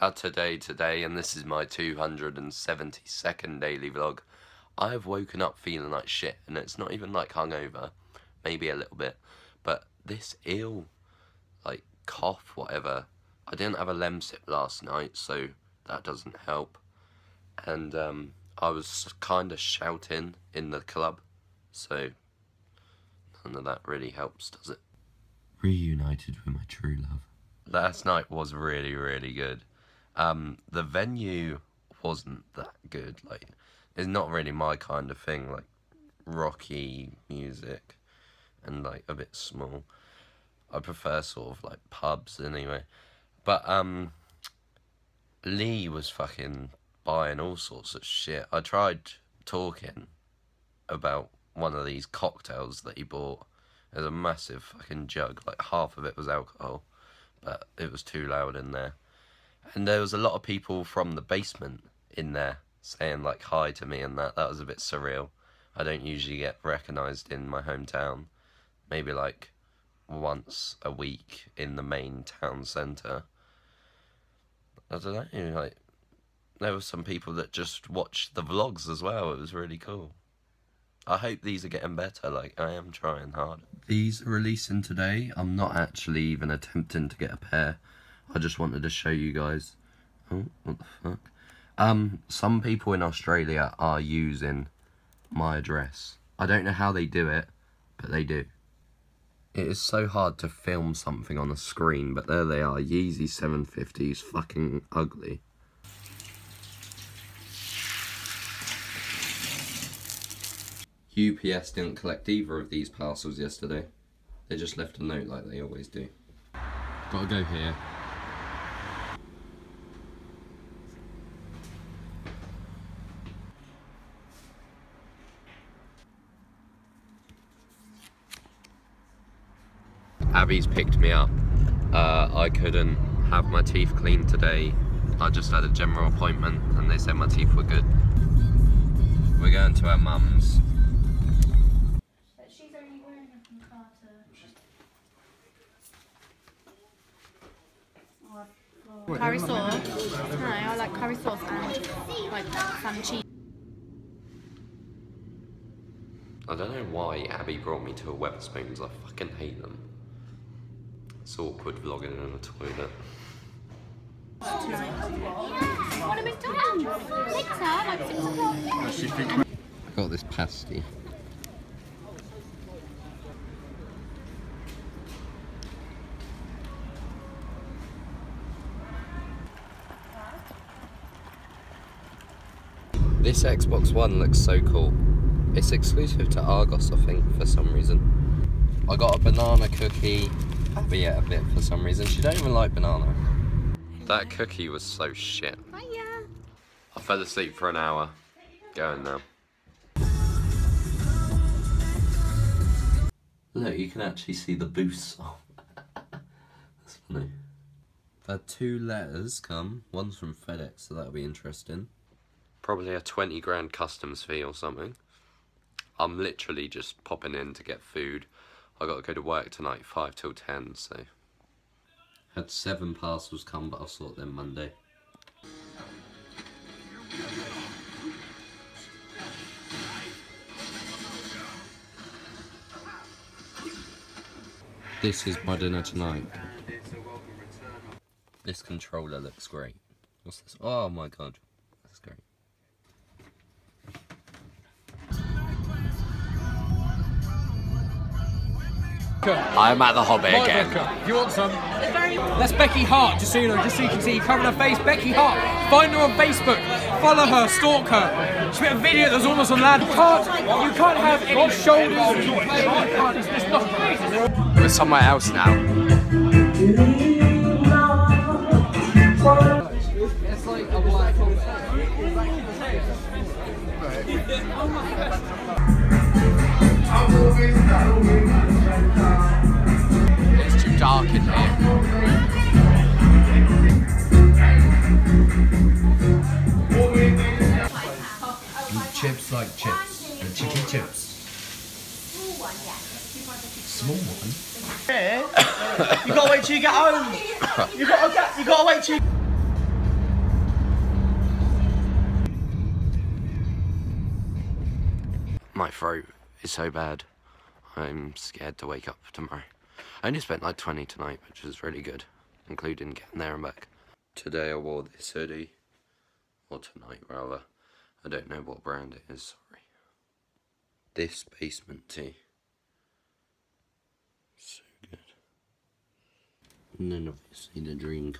Saturday today, and this is my 272nd daily vlog. I've woken up feeling like shit, and it's not even like hungover, maybe a little bit, but this ill, like cough, whatever. I didn't have a Lemsip last night, so that doesn't help. And um, I was kind of shouting in the club, so none of that really helps, does it? Reunited with my true love. Last night was really, really good. Um, the venue wasn't that good. Like, it's not really my kind of thing. Like, rocky music and like a bit small. I prefer sort of like pubs anyway. But um, Lee was fucking buying all sorts of shit. I tried talking about one of these cocktails that he bought. There's a massive fucking jug, like half of it was alcohol, but it was too loud in there. And there was a lot of people from the basement in there saying like hi to me and that. That was a bit surreal. I don't usually get recognised in my hometown. Maybe like once a week in the main town centre. I don't know, like there were some people that just watched the vlogs as well. It was really cool. I hope these are getting better, like, I am trying hard. These releasing today. I'm not actually even attempting to get a pair. I just wanted to show you guys. Oh, what the fuck? Um, some people in Australia are using my address. I don't know how they do it, but they do. It is so hard to film something on a screen, but there they are. Yeezy 750s, fucking ugly. UPS didn't collect either of these parcels yesterday. They just left a note like they always do. Gotta go here. Abby's picked me up. Uh, I couldn't have my teeth cleaned today. I just had a general appointment and they said my teeth were good. We're going to our mum's Curry sauce. No, I like curry sauce and like some cheese. I don't know why Abby brought me to a Wetherspoons. I fucking hate them. It's awkward vlogging in a toilet. I got this pasty. This Xbox One looks so cool. It's exclusive to Argos, I think, for some reason. I got a banana cookie, but yeah, a bit for some reason. She don't even like banana. That cookie was so shit. Hiya. I fell asleep for an hour. Going now. Look, you can actually see the boost. That's funny. I've had two letters come. One's from FedEx, so that'll be interesting probably a 20 grand customs fee or something. I'm literally just popping in to get food. I got to go to work tonight, 5 till 10, so. Had seven parcels come, but I'll sort them Monday. This is my dinner tonight. This controller looks great. What's this? Oh my god. That's great. I'm at the Hobbit again. If you want some, that's Becky Hart. Just so you know, just so you can see, covering her face. Becky Hart. Find her on Facebook. Follow her. Stalk her. She made a video that was almost on land. You can't, you can't have any shoulders. We're somewhere else now. It's like a black It's dark in here. chips like chips. The chicken chips. Small one. Yeah. you gotta wait till you get home. You gotta get, you gotta wait till. You... My throat is so bad. I'm scared to wake up tomorrow. I only spent like 20 tonight, which is really good, including getting there and back. Today I wore this hoodie, or tonight rather. I don't know what brand it is, sorry. This basement tee. So good. And then obviously the dream